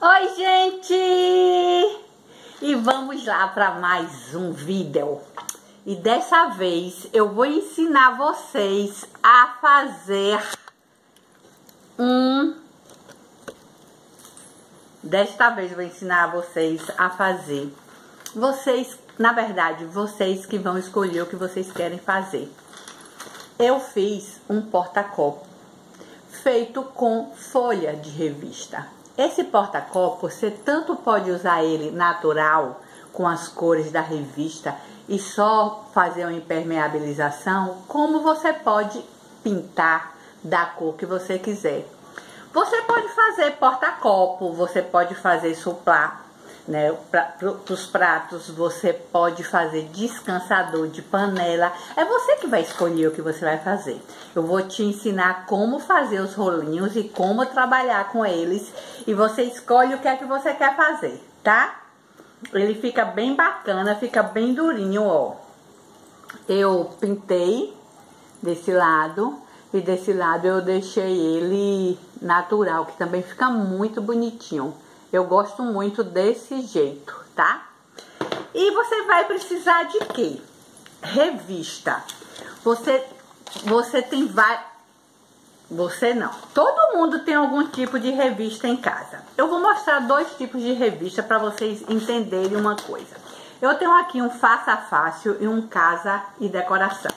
Oi, gente! E vamos lá para mais um vídeo. E dessa vez eu vou ensinar vocês a fazer um... Desta vez vou ensinar vocês a fazer. Vocês, na verdade, vocês que vão escolher o que vocês querem fazer. Eu fiz um porta-copo feito com folha de revista. Esse porta-copo, você tanto pode usar ele natural, com as cores da revista e só fazer uma impermeabilização, como você pode pintar da cor que você quiser. Você pode fazer porta-copo, você pode fazer suplar né? Para os pratos você pode fazer descansador de panela. É você que vai escolher o que você vai fazer. Eu vou te ensinar como fazer os rolinhos e como trabalhar com eles. E você escolhe o que é que você quer fazer, tá? Ele fica bem bacana, fica bem durinho, ó. Eu pintei desse lado e desse lado eu deixei ele natural, que também fica muito bonitinho. Eu gosto muito desse jeito, tá? E você vai precisar de quê? Revista. Você, você tem vai Você não. Todo mundo tem algum tipo de revista em casa. Eu vou mostrar dois tipos de revista para vocês entenderem uma coisa. Eu tenho aqui um Faça Fácil e um Casa e Decoração.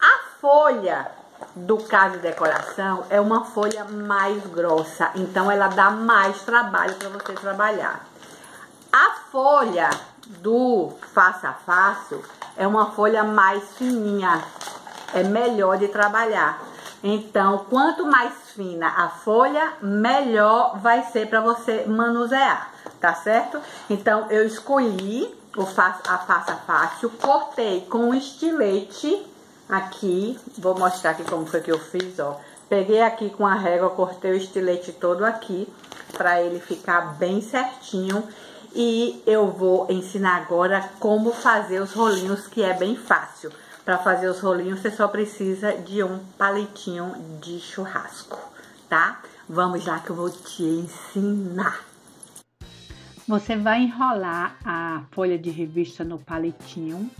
A folha do caso de decoração é uma folha mais grossa, então ela dá mais trabalho para você trabalhar. A folha do Faça Fácil é uma folha mais fininha, é melhor de trabalhar. Então, quanto mais fina a folha, melhor vai ser para você manusear, tá certo? Então, eu escolhi o a Faça Fácil, cortei com um estilete aqui, vou mostrar aqui como foi que eu fiz, ó. Peguei aqui com a régua, cortei o estilete todo aqui, pra ele ficar bem certinho. E eu vou ensinar agora como fazer os rolinhos, que é bem fácil. Para fazer os rolinhos, você só precisa de um palitinho de churrasco, tá? Vamos lá que eu vou te ensinar. Você vai enrolar a folha de revista no palitinho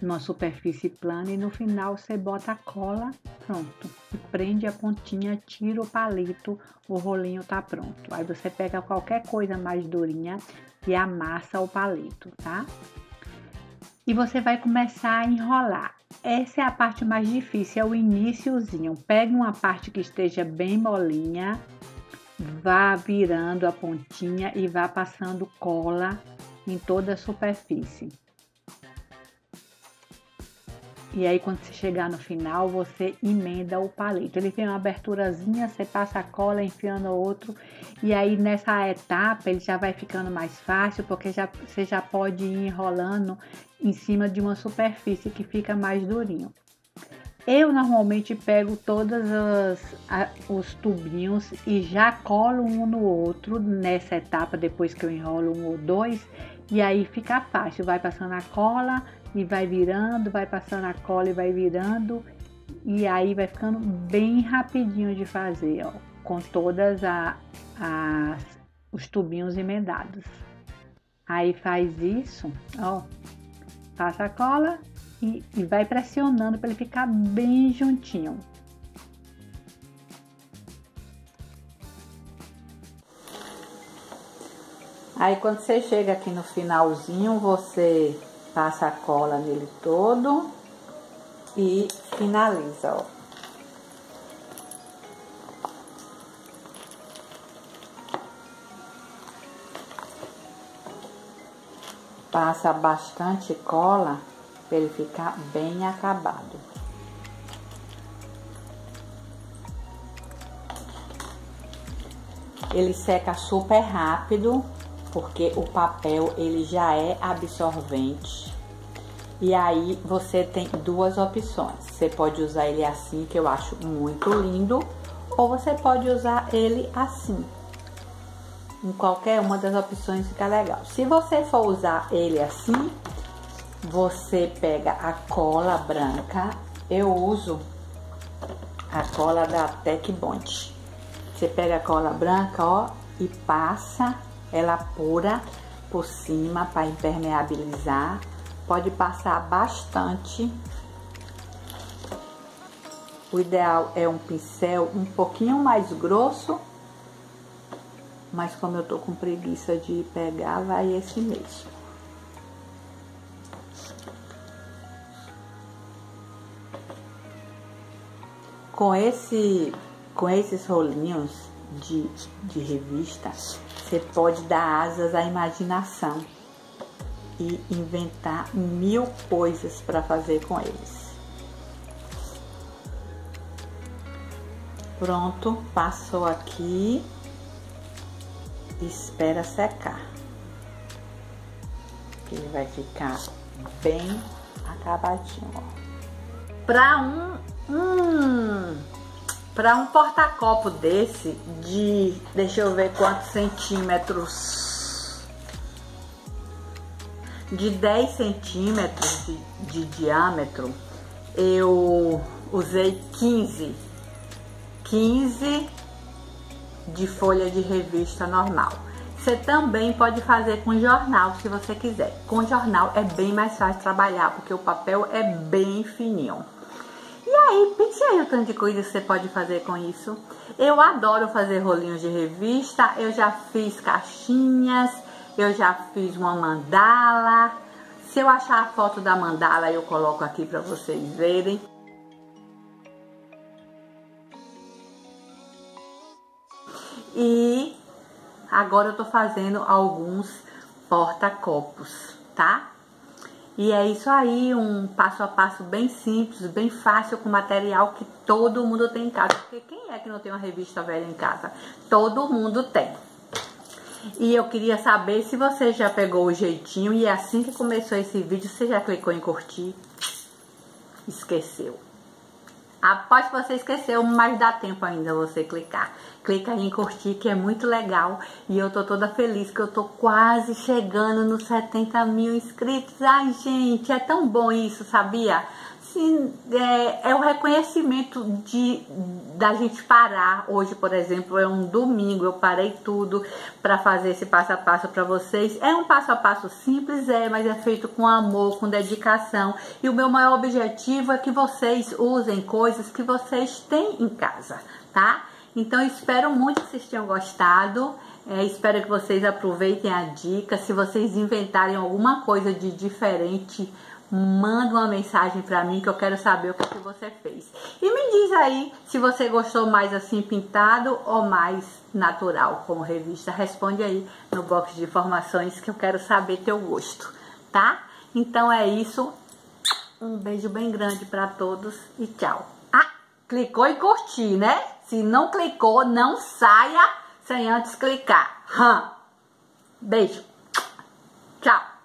numa superfície plana e no final você bota a cola, pronto. E prende a pontinha, tira o palito, o rolinho tá pronto. Aí você pega qualquer coisa mais durinha e amassa o palito, tá? E você vai começar a enrolar. Essa é a parte mais difícil, é o iníciozinho. Pegue uma parte que esteja bem molinha, vá virando a pontinha e vá passando cola em toda a superfície. E aí, quando você chegar no final, você emenda o palito. Ele tem uma aberturazinha, você passa a cola, enfiando outro. E aí, nessa etapa, ele já vai ficando mais fácil, porque já, você já pode ir enrolando em cima de uma superfície que fica mais durinho. Eu normalmente pego todos os tubinhos e já colo um no outro nessa etapa, depois que eu enrolo um ou dois, e aí fica fácil, vai passando a cola e vai virando, vai passando a cola e vai virando, e aí vai ficando bem rapidinho de fazer, ó, com todas a, os tubinhos emendados. Aí faz isso, ó, passa a cola e, e vai pressionando para ele ficar bem juntinho. Aí quando você chega aqui no finalzinho, você passa a cola nele todo e finaliza, ó. Passa bastante cola para ele ficar bem acabado. Ele seca super rápido porque o papel ele já é absorvente. E aí você tem duas opções. Você pode usar ele assim, que eu acho muito lindo, ou você pode usar ele assim. Em qualquer uma das opções fica legal. Se você for usar ele assim, você pega a cola branca. Eu uso a cola da Tech Bond. Você pega a cola branca, ó, e passa ela pura por cima para impermeabilizar. Pode passar bastante. O ideal é um pincel um pouquinho mais grosso, mas como eu tô com preguiça de pegar, vai esse mesmo. Com esse com esses rolinhos de, de revista, você pode dar asas à imaginação e inventar mil coisas para fazer com eles. Pronto, passou aqui. Espera secar. Ele vai ficar bem acabadinho, ó. Um, um para um porta-copo desse de, deixa eu ver quantos centímetros, de 10 centímetros de, de diâmetro, eu usei 15, 15 de folha de revista normal. Você também pode fazer com jornal se você quiser. Com jornal é bem mais fácil trabalhar porque o papel é bem fininho. E aí, pense aí o tanto de coisa que você pode fazer com isso. Eu adoro fazer rolinhos de revista, eu já fiz caixinhas, eu já fiz uma mandala. Se eu achar a foto da mandala, eu coloco aqui para vocês verem. E agora eu tô fazendo alguns porta-copos, tá? E é isso aí, um passo a passo bem simples, bem fácil, com material que todo mundo tem em casa. Porque quem é que não tem uma revista velha em casa? Todo mundo tem. E eu queria saber se você já pegou o jeitinho e assim que começou esse vídeo, você já clicou em curtir? Esqueceu. Após você esqueceu, mas dá tempo ainda você clicar. Clica em curtir que é muito legal e eu tô toda feliz que eu tô quase chegando nos 70 mil inscritos. Ai gente, é tão bom isso, sabia? Sim, é, é o reconhecimento de da gente parar. Hoje, por exemplo, é um domingo, eu parei tudo para fazer esse passo a passo para vocês. É um passo a passo simples, é, mas é feito com amor, com dedicação. E o meu maior objetivo é que vocês usem coisas que vocês têm em casa, tá? Então, espero muito que vocês tenham gostado. É, espero que vocês aproveitem a dica. Se vocês inventarem alguma coisa de diferente, manda uma mensagem para mim que eu quero saber o que, que você fez. E me diz aí se você gostou mais assim pintado ou mais natural como revista. Responde aí no box de informações que eu quero saber teu gosto, tá? Então é isso. Um beijo bem grande para todos e tchau. Ah, clicou e curtir, né? Se não clicou, não saia sem antes clicar. Hum. Beijo. Tchau.